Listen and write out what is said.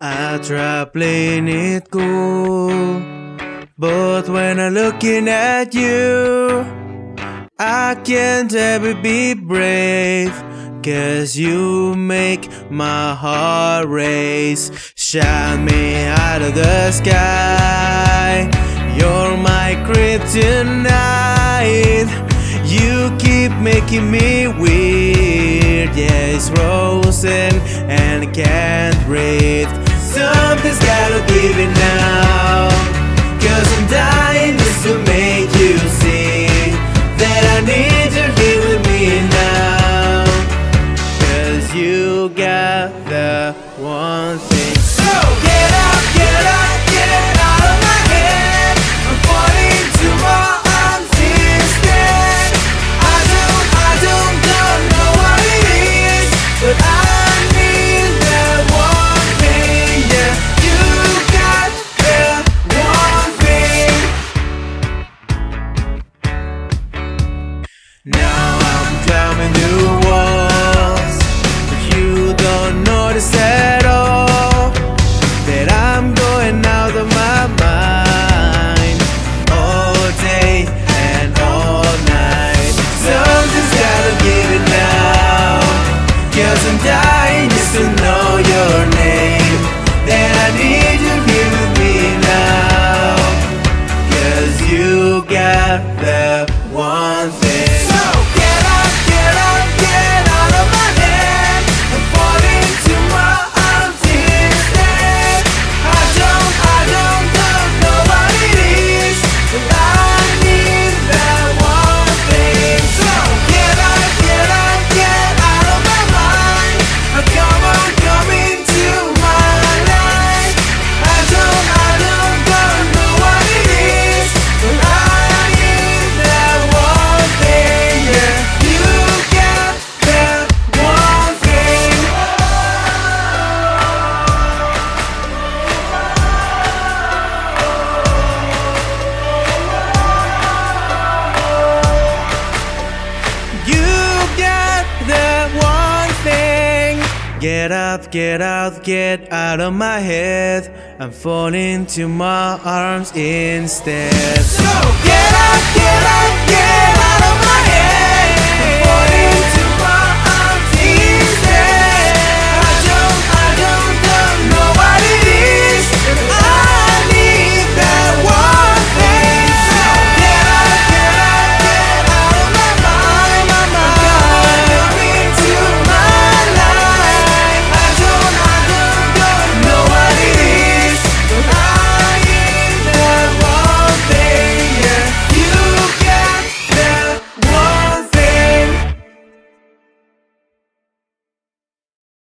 I try playing it cool, but when I'm looking at you, I can't ever be brave. Cause you make my heart race. Shine me out of the sky. You're my kryptonite. You keep making me weird. Yeah, it's Rosen and Cat. together one thing. forget that one thing. Get up, get out, get out of my head. I'm falling to my arms instead. So get up, get